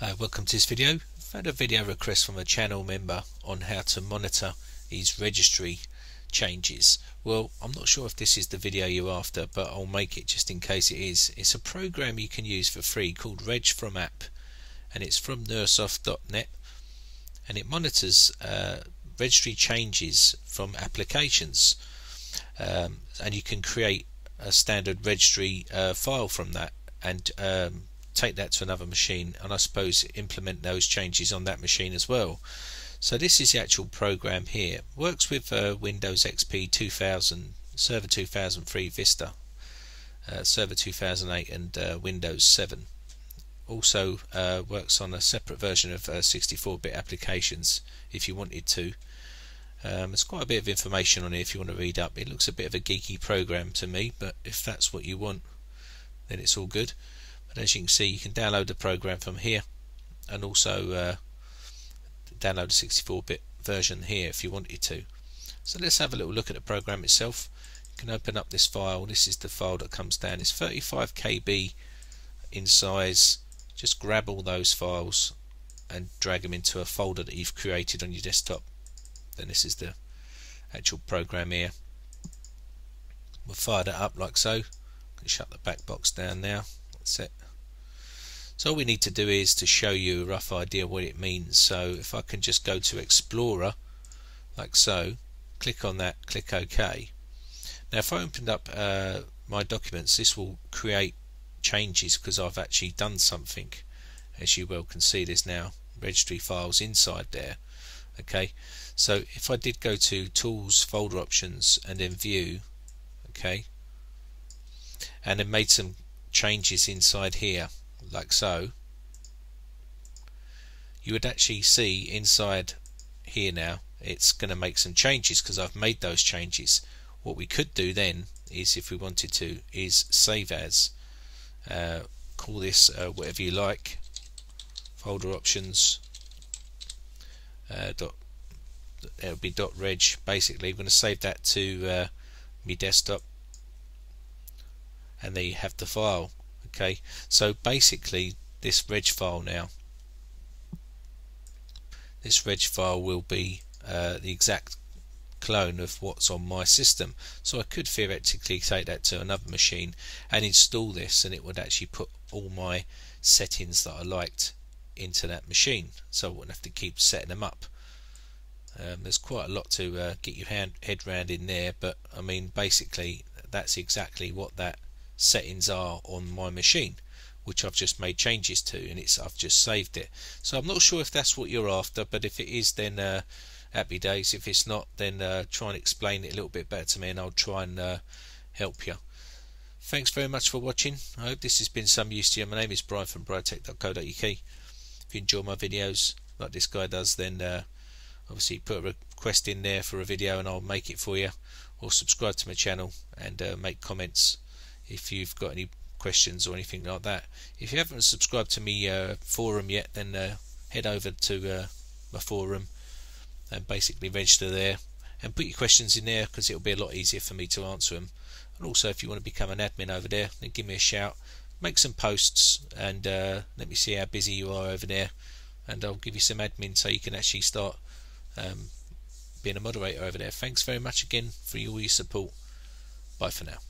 Uh, welcome to this video. I've had a video request from a channel member on how to monitor his registry changes. Well, I'm not sure if this is the video you're after, but I'll make it just in case it is. It's a program you can use for free called Reg from App, and it's from NirSoft.net, and it monitors uh, registry changes from applications, um, and you can create a standard registry uh, file from that and um, take that to another machine and I suppose implement those changes on that machine as well. So this is the actual program here. Works with uh, Windows XP 2000, Server 2003 Vista, uh, Server 2008 and uh, Windows 7. Also uh, works on a separate version of 64-bit uh, applications if you wanted to. Um, there's quite a bit of information on here if you want to read up. It looks a bit of a geeky program to me, but if that's what you want, then it's all good but as you can see you can download the program from here and also uh, download a 64-bit version here if you wanted to. So let's have a little look at the program itself. You can open up this file. This is the file that comes down. It's 35 KB in size. Just grab all those files and drag them into a folder that you've created on your desktop. Then this is the actual program here. We'll fire that up like so. Can shut the back box down now that's it. So all we need to do is to show you a rough idea what it means. So if I can just go to Explorer like so click on that click OK. Now if I opened up uh, my documents this will create changes because I've actually done something. As you well can see there's now registry files inside there. Okay so if I did go to tools folder options and then view okay and then made some changes inside here like so you would actually see inside here now it's going to make some changes because I've made those changes. What we could do then is if we wanted to is save as uh, call this uh, whatever you like folder options uh, dot it'll be dot reg. Basically I'm going to save that to uh, my desktop and there you have the file okay? So basically this reg file now this reg file will be uh, the exact clone of what's on my system. So I could theoretically take that to another machine and install this and it would actually put all my settings that I liked into that machine so I wouldn't have to keep setting them up. Um, there's quite a lot to uh, get your hand, head round in there but I mean basically that's exactly what that settings are on my machine which I've just made changes to and it's I've just saved it. So I'm not sure if that's what you're after but if it is then uh, happy days. If it's not then uh, try and explain it a little bit better to me and I'll try and uh, help you. Thanks very much for watching. I hope this has been some use to you. My name is Brian from britec.co.uk if you enjoy my videos like this guy does then uh, obviously put a request in there for a video and I'll make it for you. Or subscribe to my channel and uh, make comments if you've got any questions or anything like that. If you haven't subscribed to me uh, forum yet, then uh, head over to uh, my forum and basically register there and put your questions in there because it'll be a lot easier for me to answer them. And also, if you want to become an admin over there, then give me a shout. Make some posts and uh, let me see how busy you are over there, and I'll give you some admin so you can actually start um, being a moderator over there. Thanks very much again for all your support. Bye for now.